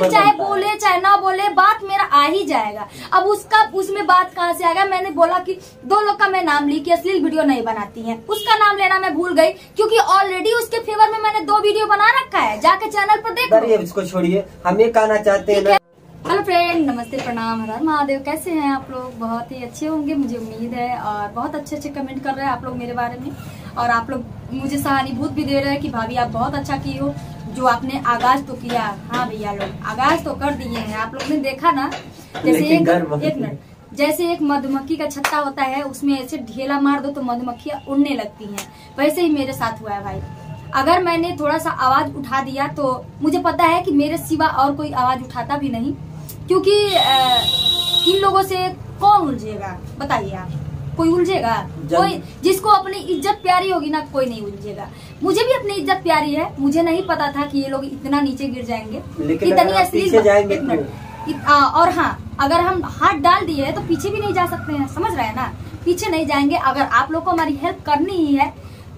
चाहे बोले चाहे ना बोले बात मेरा आ ही जाएगा। अब उसका उसमें बात कहाँ से आएगा मैंने बोला कि दो लोग का मैं नाम ली कि अश्लील वीडियो नहीं बनाती हैं। उसका नाम लेना मैं भूल गई क्योंकि ऑलरेडी उसके फेवर में मैंने दो वीडियो बना रखा है। जाके चैनल पर देख। अरे इसको छोड़िए। हम ये कहना चाहते हैं हेलो फ्रेंड नमस्ते प्रणाम हर महादेव। कैसे हैं आप लोग? बहुत ही अच्छे होंगे मुझे उम्मीद है और बहुत अच्छे अच्छे कमेंट कर रहे हैं आप लोग मेरे बारे में। और आप लोग मुझे सहानुभूत भी दे रहे हैं कि भाभी आप बहुत अच्छा की हो। जो आपने आगाज़ तो किया। हाँ भैया लोग आगाज़ तो कर दिए हैं। आप लोग ने देखा ना? जैसे एक एक मिनट। जैसे एक मधुमक्खी का छत्ता होता है उसमें ऐसे ढेला मार दो तो मधुमक्खियाँ उड़ने लगती हैं। वैसे ही मेरे साथ हुआ है भाई। अगर मैंने थोड़ा सा आवाज़ उठा दिया तो मुझे पता है कि मेरे सिवा और कोई आवाज़ उठाता भी नहीं। क्योंकि इन लोगों से कौन उलझेगा? बताइए आप। कोई उलझेगा। कोई जिसको अपनी इज़्ज़त प्यारी होगी ना कोई नहीं उलझेगा। मुझे भी अपनी इज़्ज़त प्यारी है। मुझे नहीं पता था कि ये लोग इतना नीचे गिर जाएँगे। जाएँगे एक तो- आ, और हाँ अगर हम हाथ डाल दिए हैं तो पीछे भी नहीं जा सकते हैं। समझ रहे हैं ना? पीछे नहीं जाएँगे। अगर आप लोग को हमारी हेल्प करनी ही है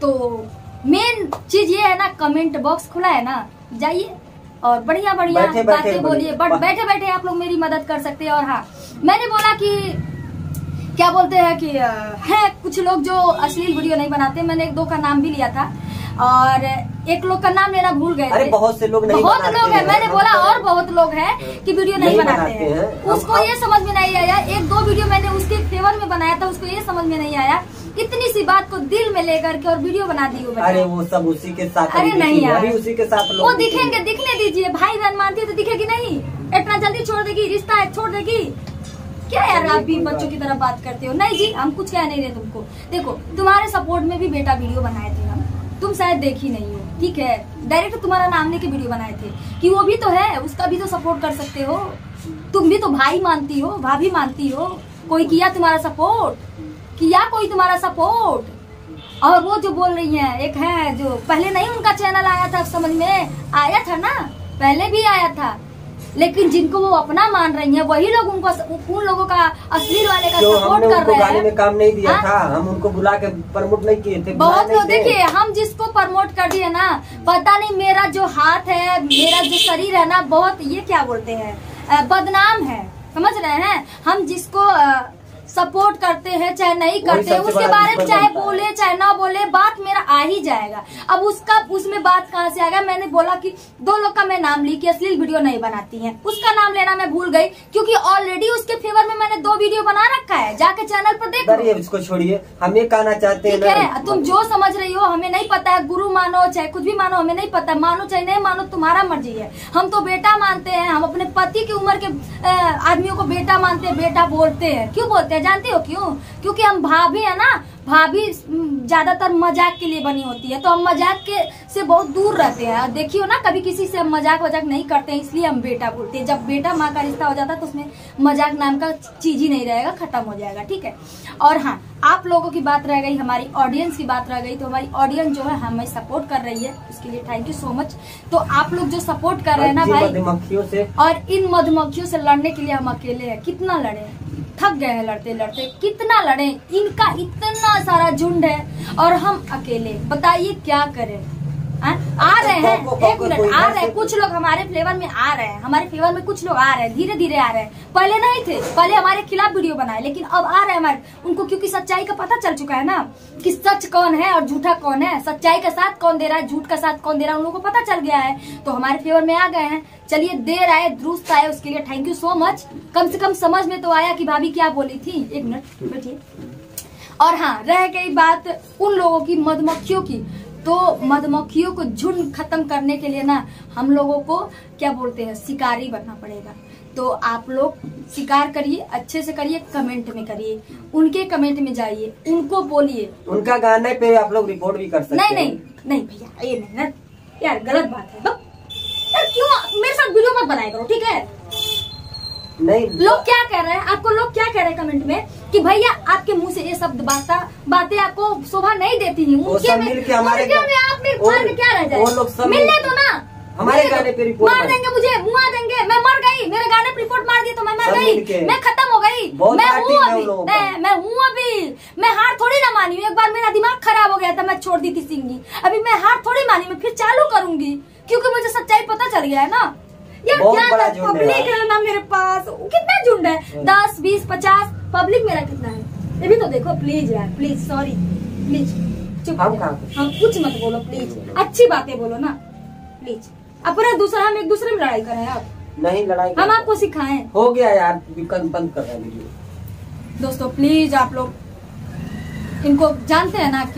तो मेन चीज़ ये है ना कमेंट बॉक्स खुला है ना? जाइए और बढ़िया बढ़िया बातें बोलिए। बोलिए। बट बैठे बैठे आप लोग मेरी मदद कर सकते हैं। और हाँ मैंने बोला कि क्या बोलते हैं कि है कुछ लोग जो अश्लील वीडियो नहीं बनाते मैंने एक दो का नाम भी लिया था। और एक लोग का नाम लेना भूल गए अरे बहुत से लोग नहीं बहुत लोग हैं। हैं। मैंने बोला और बहुत लोग हैं कि वीडियो नहीं, नहीं बनाते हैं। हैं। उसको ये समझ में नहीं आया। एक दो वीडियो मैंने उसके फेवर में बनाया था उसको ये समझ में नहीं आया। इतनी सी बात को दिल में लेकर के और वीडियो बना दी अरे वो सब उसी के साथ अरे नहीं यार। उसी के साथ वो दिखेंगे दिखने दीजिए। भाई बहन मानती है तो दिखेगी नहीं। इतना जल्दी छोड़ देगी रिश्ता है छोड़ देगी। क्या यार आप भी बच्चों की तरह बात करते हो? नहीं जी, हम कुछ कह नहीं रहे तुमको। देखो, तुम्हारे सपोर्ट में भी बेटा वीडियो बनाए थे हम। तुम शायद देखी नहीं हो। ठीक है? डायरेक्ट तुम्हारा नाम लेके वीडियो बनाए थे। कि वो भी तो है, उसका भी तो सपोर्ट कर सकते हो। तुम भी तो भाई मानती हो, भाभी मानती हो। कोई किया तुम्हारा सपोर्ट किया कोई तुम्हारा सपोर्ट और वो जो बोल रही हैं, एक है जो, पहले नहीं उनका चैनल आया था समझ में? आया था ना? पहले भी आया था। लेकिन जिनको वो अपना मान रही है वही लोग उनको उन लोगों का अश्लील वाले का सपोर्ट कर रहे हैं में काम नहीं दिया आ? था हम उनको बुला के प्रमोट नहीं किए थे बहुत लोग देखिए हम जिसको प्रमोट कर दिए ना पता नहीं मेरा जो हाथ है मेरा जो शरीर है ना बहुत ये क्या बोलते हैं बदनाम है समझ रहे हैं? हम जिसको सपोर्ट करते हैं चाहे नहीं करते सबसे उसके बारे में चाहे बोले चाहे ना बोले बात मेरा आ ही जाएगा। अब उसका उसमें बात कहाँ से आएगा मैंने बोला कि दो लोग का मैं नाम ली कि अश्लील वीडियो नहीं बनाती हैं। उसका नाम लेना मैं भूल गई क्योंकि ऑलरेडी उसके फेवर में मैंने दो वीडियो बना रखा है। जाके चैनल पर देख। इसको छोड़िए। हम ये कहना चाहते हैं है तुम जो समझ रही हो हमें नहीं पता है गुरु मानो चाहे कुछ भी मानो हमें नहीं पता। मानो चाहे नहीं मानो तुम्हारा मर्ज़ी है। हम तो बेटा मानते हैं हम अपने पति की उम्र के आदमियों को बेटा मानते हैं बेटा बोलते हैं। क्यों बोलते हैं? जानते हो क्यों? क्योंकि हम भाभी है ना भाभी ज़्यादातर मज़ाक के लिए बनी होती है तो हम मज़ाक के से बहुत दूर रहते हैं। और देखियो ना कभी किसी से हम मज़ाक वजाक नहीं करते हैं इसलिए हम बेटा बोलते हैं। जब बेटा माँ का रिश्ता हो जाता है तो उसमें मज़ाक नाम का चीज़ ही नहीं रहेगा खत्म हो जाएगा ठीक है? और हाँ आप लोगों की बात रह गई हमारी ऑडियंस की बात रह गई तो हमारी ऑडियंस जो है हमें सपोर्ट कर रही है उसके लिए थैंक यू सो मच तो आप लोग जो सपोर्ट कर रहे हैं ना भाई मधुमक्खियों से और इन मधुमक्खियों से लड़ने के लिए हम अकेले हैं। कितना लड़े थक गए हैं लड़ते लड़ते। कितना लड़े? इनका इतना सारा झुंड है। और हम अकेले। बताइए क्या करें? आ, आ रहे हैं। एक मिनट आ रहे हैं। कुछ लोग हमारे फ्लेवर में आ रहे हैं। हमारे फेवर में कुछ लोग आ रहे हैं। धीरे धीरे आ रहे हैं। पहले नहीं थे। पहले हमारे खिलाफ वीडियो बनाए लेकिन अब आ रहे हैं हमारे। उनको क्योंकि सच्चाई का पता चल चुका है ना कि सच कौन है और झूठा कौन है? सच्चाई का साथ कौन दे रहा है? झूठ का साथ कौन दे रहा है? उन लोगों को पता चल गया है। तो हमारे फेवर में आ गए हैं। चलिए देर आए दुरुस्त आए उसके लिए। थैंक यू सो मच कम से कम समझ में तो आया कि भाभी क्या बोली थी। एक मिनट बैठिए। और हाँ रह गई बात उन लोगों की मधुमक्खियों की। तो मधुमक्खियों को झुंड खत्म करने के लिए ना हम लोगों को क्या बोलते हैं शिकारी बनना पड़ेगा। तो आप लोग शिकार करिए अच्छे से करिए कमेंट में करिए। उनके कमेंट में जाइए उनको बोलिए। उनका गाने पे आप लोग रिपोर्ट भी कर सकते नहीं हैं। नहीं नहीं भैया ये नहीं ना। यार गलत बात है यार क्यों? मेरे साथ वीडियो मत बनाया करो ठीक है? नहीं। लोग क्या कह रहे हैं? आपको लोग क्या कह रहे हैं कमेंट में? कि भैया आपके मुँह से ये शब्द बाता बातें आपको शोभा नहीं देती हैं। उनके में हमारे में आप में फ़र्क क्या रह जाए? मिलने मिल- दो ना। हमारे गाने पे रिपोर्ट मार देंगे मुझे मुआ देंगे। मैं मर गई मेरे गाने पे रिपोर्ट मार दिए तो मैं मर। गई। मैं खत्म हो गई। मैं हूँ अभी। मैं मैं हूँ अभी। मैं हार थोड़ी ना मानी एक बार मेरा दिमाग खराब हो गया था मैं छोड़ दी थी सिंगिंग अभी मैं हार थोड़ी मानी मैं फिर चालू करूँगी। क्योंकि मुझे सच्चाई पता चल गया है ना। यार क्या पब्लिक है ना मेरे पास। कितना झुंड है? हम्म। दस बीस पचास। पब्लिक मेरा कितना है? ये भी तो देखो प्लीज़ यार प्लीज़ सॉरी प्लीज़ चुप हम कुछ मत बोलो प्लीज़ अच्छी बातें बोलो ना प्लीज़ अब पूरा दूसरा हम एक दूसरे में लड़ाई कर रहे हैं आप नहीं लड़ाई हम आपको सिखाए। हो गया यार विकल्प बंद कर रहे हैं दोस्तों प्लीज़ आप लोग इनको जानते हैं ना कि